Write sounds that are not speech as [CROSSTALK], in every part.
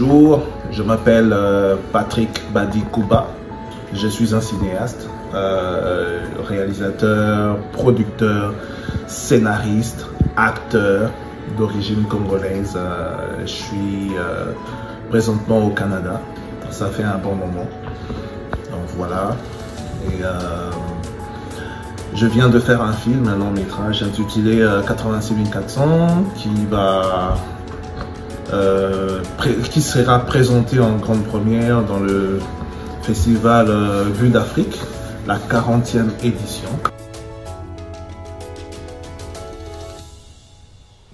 Bonjour, je m'appelle euh, Patrick Badi Kouba. Je suis un cinéaste, euh, réalisateur, producteur, scénariste, acteur d'origine congolaise. Euh, je suis présentement au Canada. Ça fait un bon moment. Donc voilà. Je viens de faire un film, un long métrage intitulé 86 400 qui va qui sera présenté en grande première dans le festival euh, Vue d'Afrique, la 40e édition.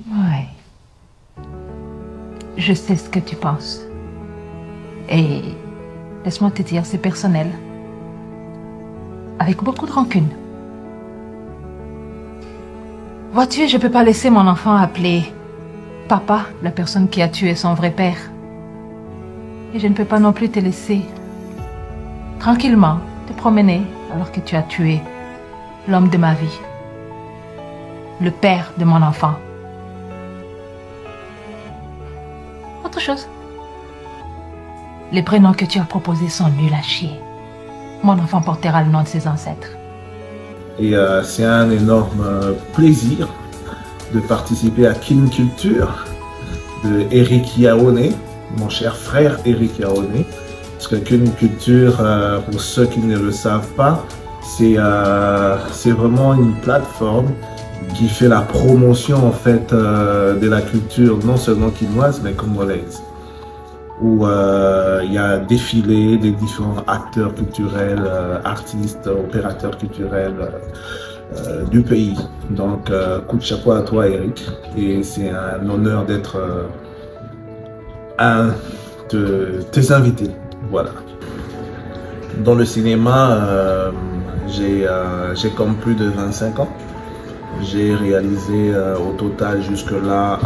Ouais. Je sais ce que tu penses. Et laisse-moi te dire, c'est personnel. Avec beaucoup de rancune. Vois-tu, je peux pas laisser mon enfant appeler Papa, la personne qui a tué son vrai père. Et je ne peux pas non plus te laisser tranquillement te promener alors que tu as tué l'homme de ma vie, le père de mon enfant. Autre chose. Les prénoms que tu as proposés sont nuls à chier. Mon enfant portera le nom de ses ancêtres. Et euh, c'est un énorme euh, plaisir de participer à Kin Culture de Eric Yaone, mon cher frère Eric Yaone. Parce que Kin Culture, euh, pour ceux qui ne le savent pas, euh, c'est vraiment une plateforme qui fait la promotion en fait euh, de la culture non seulement quinoise mais congolaise où il y a défilé des différents acteurs culturels, artistes, opérateurs culturels euh, du pays. Donc, euh, coup de chapeau à toi, Eric. Et c'est un honneur d'être euh, un de tes invités. Voilà. Dans le cinéma, j'ai comme plus de 25 ans. J'ai réalisé au total jusque-là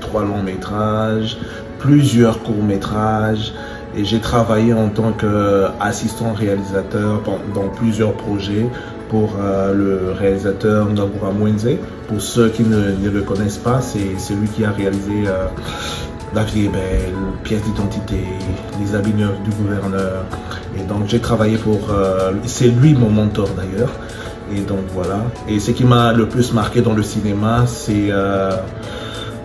trois longs métrages, plusieurs courts métrages et j'ai travaillé en tant qu'assistant réalisateur dans plusieurs projets pour euh, le réalisateur Nagura Mwenze. Pour ceux qui ne, le connaissent pas, c'est celui qui a réalisé euh, La vie est belle, pièce d'identité, Les habits du gouverneur. Et donc j'ai travaillé pour... Euh, c'est lui mon mentor d'ailleurs. Et donc voilà. Et ce qui m'a le plus marqué dans le cinéma, c'est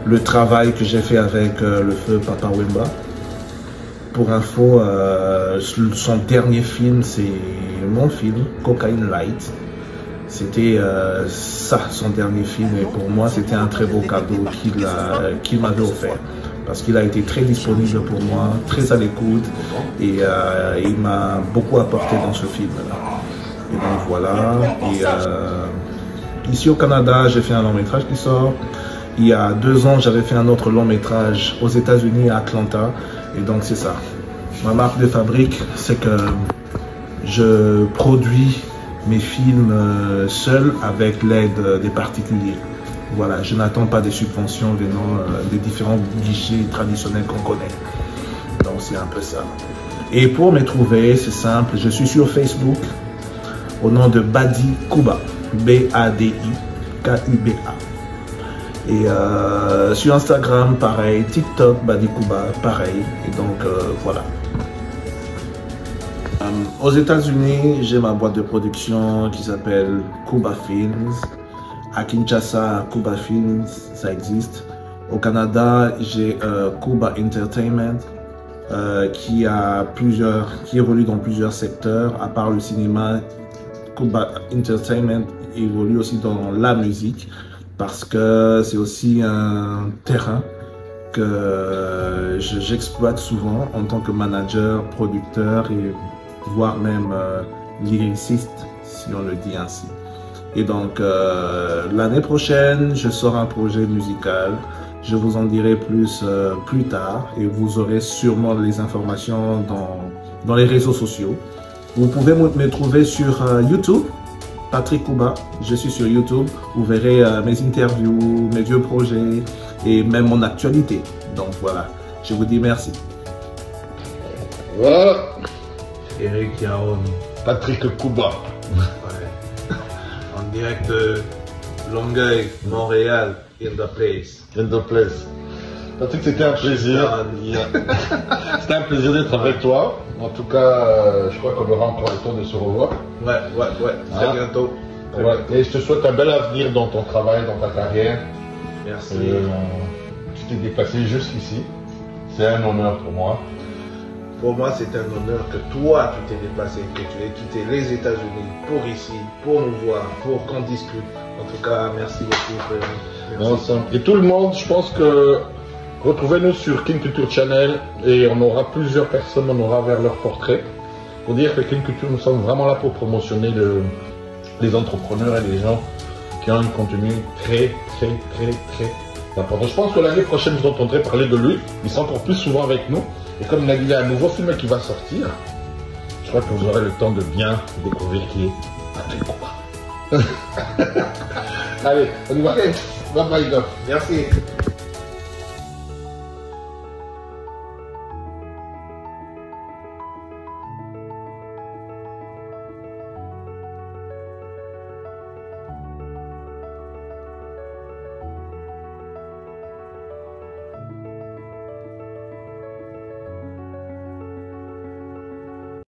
le travail que j'ai fait avec le feu Papa Wemba. Pour info, son dernier film, c'est mon film, Cocaine Light. C'était euh, ça, son dernier film. Et pour moi, c'était un très beau cadeau qu'il m'avait offert. Parce qu'il a été très disponible pour moi, très à l'écoute. Et euh, il m'a beaucoup apporté dans ce film-là. Et donc voilà. Et euh, ici au Canada, j'ai fait un long métrage qui sort. Il y a deux ans, j'avais fait un autre long métrage aux États-Unis, à Atlanta. Et donc c'est ça. Ma marque de fabrique, c'est que je produis mes films euh, seul avec l'aide des particuliers. Voilà, je n'attends pas des subventions venant euh, des différents guichets traditionnels qu'on connaît. Donc c'est un peu ça. Et pour me trouver, c'est simple, je suis sur Facebook au nom de Badi Kuba. B-A-D-I K-U-B-A. Et euh, sur Instagram, pareil. TikTok, Badi Kuba, pareil. Et donc, voilà. Euh, aux États-Unis, j'ai ma boîte de production qui s'appelle Kuba Films. À Kinshasa, Kuba Films, ça existe. Au Canada, j'ai euh, Kuba Entertainment euh, qui a plusieurs, qui évolue dans plusieurs secteurs. À part le cinéma, Kuba Entertainment évolue aussi dans la musique parce que c'est aussi un terrain que j'exploite souvent en tant que manager, producteur et voire même euh, lyriciste, si on le dit ainsi. Et donc, euh, l'année prochaine, je sors un projet musical. Je vous en dirai plus euh, plus tard et vous aurez sûrement les informations dans, dans les réseaux sociaux. Vous pouvez me trouver sur YouTube, Patrick Kouba. Je suis sur YouTube. Vous verrez mes interviews, mes vieux projets et même mon actualité. Donc voilà, je vous dis merci. Voilà. Eric Yaon. Patrick Kouba. en direct de Longueuil, Montréal, in the place. In the place. Patrick, c'était un plaisir. [LAUGHS] c'était un plaisir d'être avec toi. En tout cas, euh, je crois qu'on aura encore le temps de se revoir. Ouais, ouais, ouais. Très Ah. bientôt. Très Ouais. bientôt. Et je te souhaite un bel avenir dans ton travail, dans ta carrière. Merci. Euh, tu t'es déplacé jusqu'ici. C'est un honneur pour moi. Pour moi, c'est un honneur que toi, tu t'es déplacé, que tu aies quitté les États-Unis pour ici, pour nous voir, pour qu'on discute. En tout cas, merci beaucoup, frère. Merci. Et tout le monde, je pense que retrouvez-nous sur King Culture Channel et on aura plusieurs personnes, on aura vers leur portrait. Pour dire que King Culture, nous sommes vraiment là pour promotionner le- les entrepreneurs et les gens qui ont un contenu très, très, très, très important. Je pense que l'année prochaine, vous entendrez parler de lui. Il sera encore plus souvent avec nous. Et comme il y a un nouveau film qui va sortir. Je crois que vous aurez le temps de bien découvrir qui est Patrick Copa. [LAUGHS] Allez, on y va. Bye bye. Merci.